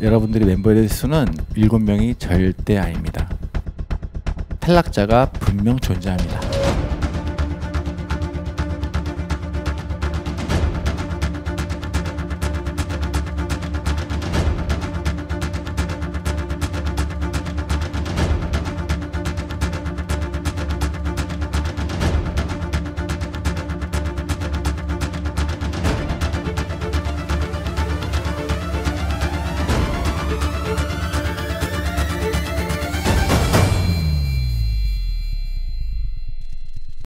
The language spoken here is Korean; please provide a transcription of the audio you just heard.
여러분들이 멤버에 될 수는 7명이 절대 아닙니다. 탈락자가 분명 존재합니다.